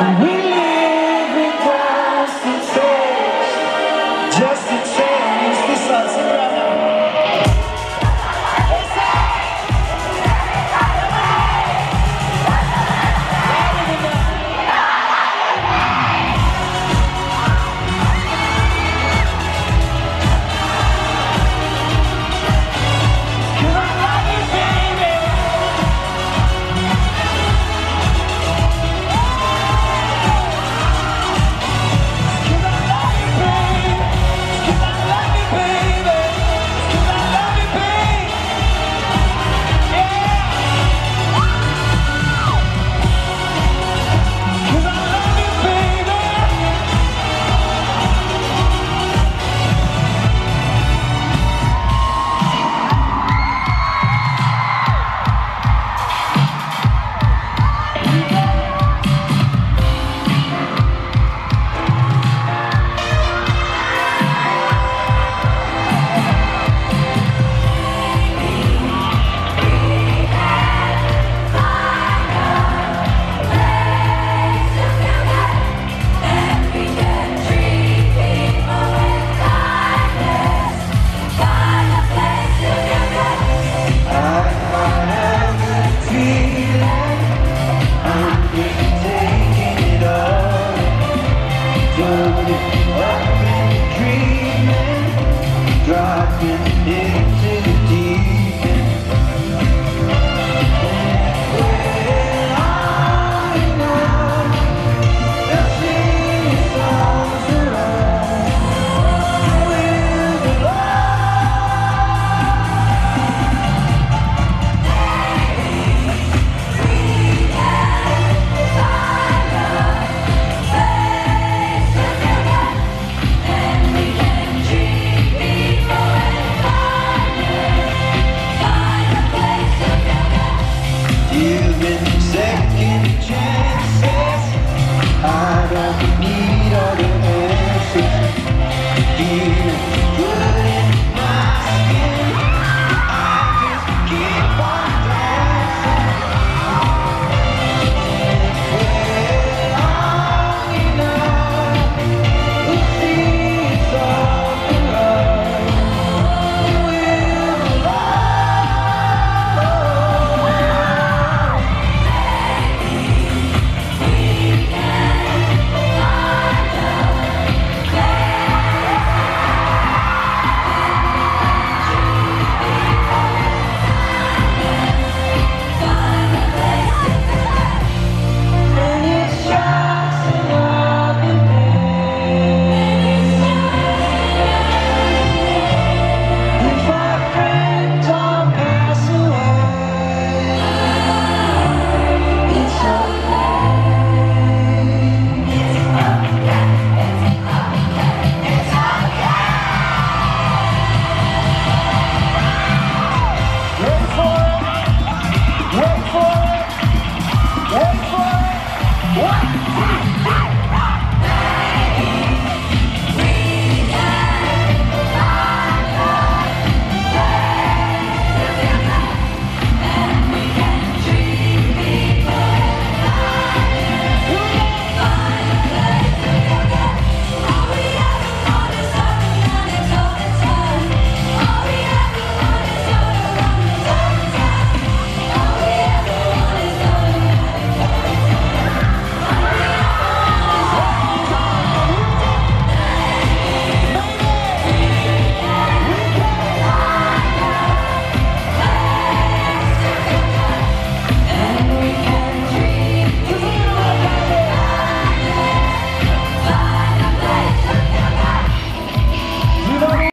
We